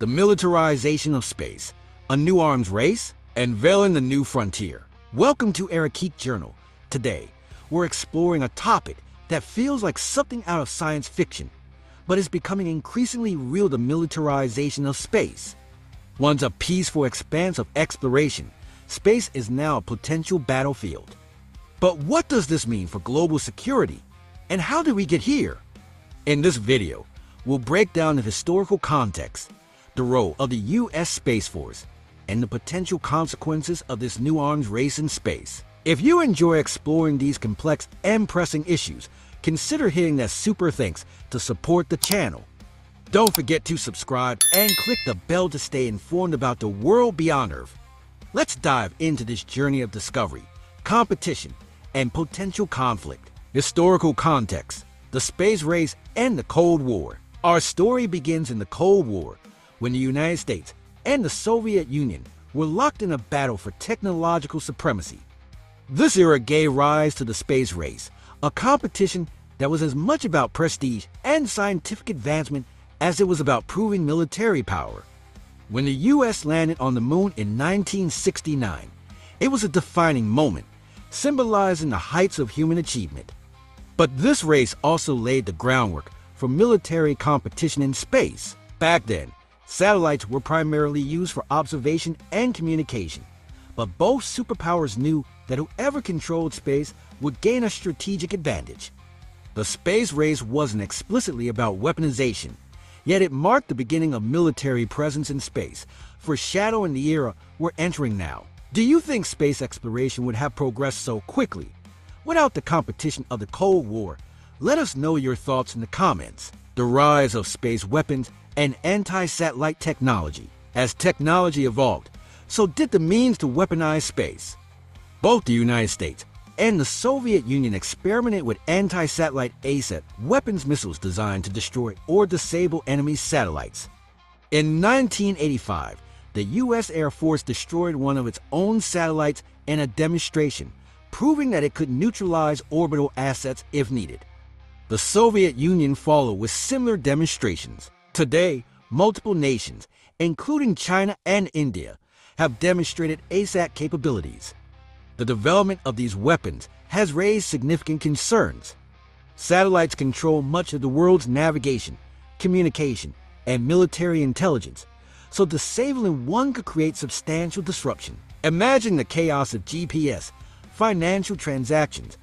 the militarization of space, a new arms race, and veiling the new frontier. Welcome to Ericaek Journal. Today, we're exploring a topic that feels like something out of science fiction, but is becoming increasingly real the militarization of space. Once a peaceful expanse of exploration, space is now a potential battlefield. But what does this mean for global security? And how did we get here? In this video, we'll break down the historical context, the role of the U.S. Space Force, and the potential consequences of this new arms race in space. If you enjoy exploring these complex and pressing issues, consider hitting that super thanks to support the channel. Don't forget to subscribe and click the bell to stay informed about the world beyond Earth. Let's dive into this journey of discovery, competition, and potential conflict. Historical context, the space race, and the Cold War. Our story begins in the Cold War, when the United States and the Soviet Union were locked in a battle for technological supremacy. This era gave rise to the space race, a competition that was as much about prestige and scientific advancement as it was about proving military power. When the U.S. landed on the moon in 1969, it was a defining moment, symbolizing the heights of human achievement. But this race also laid the groundwork for military competition in space. Back then, satellites were primarily used for observation and communication, but both superpowers knew that whoever controlled space would gain a strategic advantage. The space race wasn't explicitly about weaponization, yet it marked the beginning of military presence in space, foreshadowing the era we're entering now. Do you think space exploration would have progressed so quickly without the competition of the Cold War? Let us know your thoughts in the comments. The rise of space weapons and anti-satellite technology. As technology evolved, so did the means to weaponize space. Both the United States and the Soviet Union experimented with anti-satellite ASAT weapons missiles designed to destroy or disable enemy satellites. In 1985, the U.S. Air Force destroyed one of its own satellites in a demonstration, proving that it could neutralize orbital assets if needed. The Soviet Union followed with similar demonstrations. Today, multiple nations, including China and India, have demonstrated ASAT capabilities. The development of these weapons has raised significant concerns. Satellites control much of the world's navigation, communication, and military intelligence, so disabling one could create substantial disruption. Imagine the chaos of GPS, financial transactions,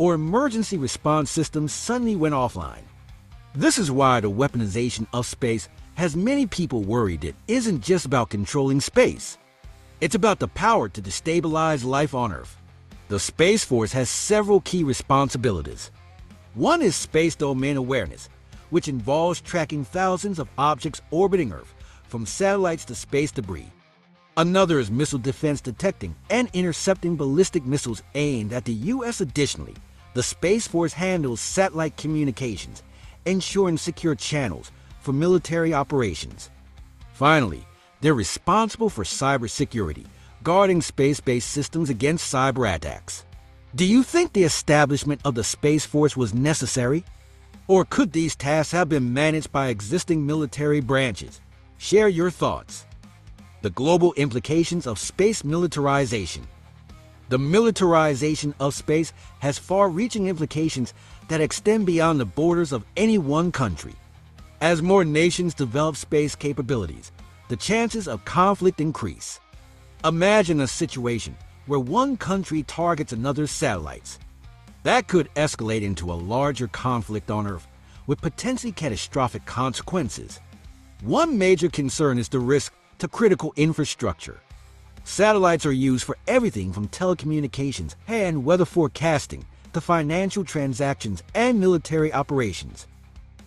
or emergency response systems suddenly went offline. This is why the weaponization of space has many people worried it isn't just about controlling space. It's about the power to destabilize life on Earth. The Space Force has several key responsibilities. One is space domain awareness, which involves tracking thousands of objects orbiting Earth from satellites to space debris. Another is missile defense detecting and intercepting ballistic missiles aimed at the U.S. Additionally, the Space Force handles satellite communications, ensuring secure channels for military operations. Finally, they're responsible for cybersecurity, guarding space-based systems against cyber attacks. Do you think the establishment of the Space Force was necessary? Or could these tasks have been managed by existing military branches? Share your thoughts. The global implications of space militarization. The militarization of space has far-reaching implications that extend beyond the borders of any one country. As more nations develop space capabilities, the chances of conflict increase. Imagine a situation where one country targets another's satellites. That could escalate into a larger conflict on Earth with potentially catastrophic consequences. One major concern is the risk to critical infrastructure. Satellites are used for everything from telecommunications and weather forecasting to financial transactions and military operations.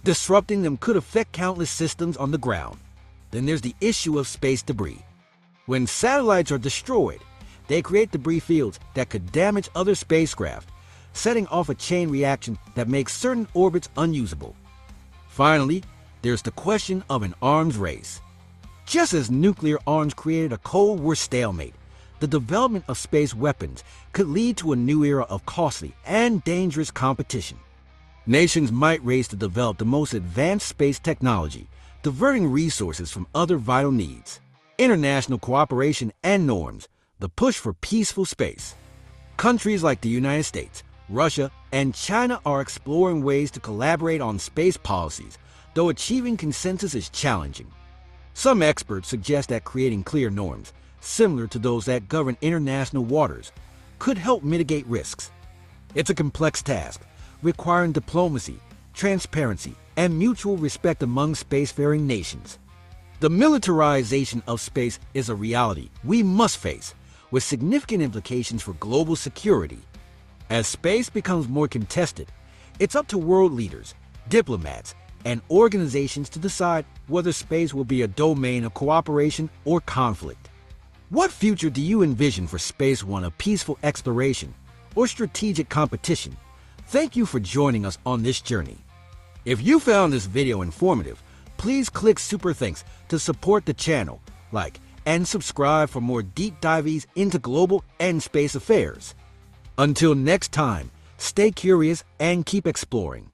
Disrupting them could affect countless systems on the ground. Then there's the issue of space debris. When satellites are destroyed, they create debris fields that could damage other spacecraft, setting off a chain reaction that makes certain orbits unusable. Finally, there's the question of an arms race. Just as nuclear arms created a Cold War stalemate, the development of space weapons could lead to a new era of costly and dangerous competition. Nations might race to develop the most advanced space technology, diverting resources from other vital needs. International cooperation and norms, the push for peaceful space. Countries like the United States, Russia, and China are exploring ways to collaborate on space policies, though achieving consensus is challenging. Some experts suggest that creating clear norms, similar to those that govern international waters, could help mitigate risks. It's a complex task, requiring diplomacy, transparency, and mutual respect among spacefaring nations. The militarization of space is a reality we must face, with significant implications for global security. As space becomes more contested, it's up to world leaders, diplomats, and organizations to decide whether space will be a domain of cooperation or conflict. What future do you envision for Space One of peaceful exploration or strategic competition? Thank you for joining us on this journey. If you found this video informative, please click Super Thanks to support the channel, like, and subscribe for more deep dives into global and space affairs. Until next time, stay curious and keep exploring.